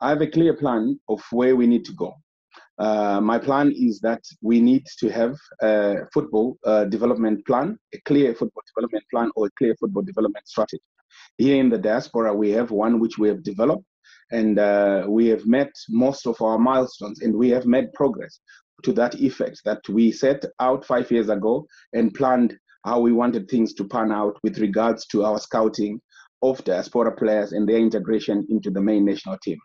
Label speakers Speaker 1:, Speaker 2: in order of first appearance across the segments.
Speaker 1: I have a clear plan of where we need to go. Uh, my plan is that we need to have a football uh, development plan, a clear football development plan, or a clear football development strategy. Here in the diaspora, we have one which we have developed, and uh, we have met most of our milestones, and we have made progress to that effect that we set out five years ago and planned how we wanted things to pan out with regards to our scouting of diaspora players and their integration into the main national team.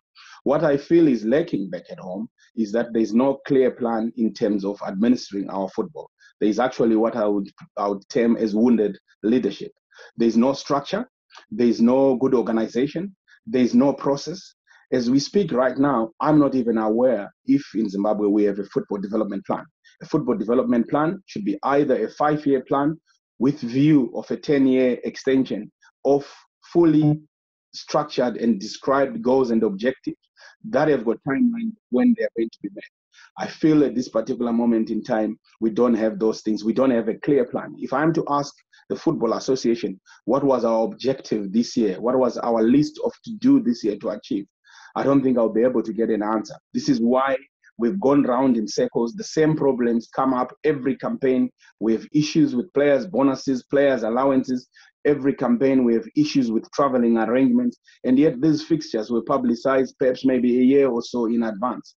Speaker 1: What I feel is lacking back at home is that there's no clear plan in terms of administering our football. There is actually what I would, I would term as wounded leadership. There's no structure, there's no good organization, there's no process. As we speak right now, I'm not even aware if in Zimbabwe we have a football development plan. A football development plan should be either a five year plan with view of a 10 year extension of fully structured and described goals and objectives that have got timeline when they're going to be met. I feel at this particular moment in time, we don't have those things. We don't have a clear plan. If I'm to ask the Football Association, what was our objective this year? What was our list of to do this year to achieve? I don't think I'll be able to get an answer. This is why we've gone round in circles. The same problems come up every campaign. We have issues with players' bonuses, players' allowances, every campaign we have issues with traveling arrangements and yet these fixtures were publicized perhaps maybe a year or so in advance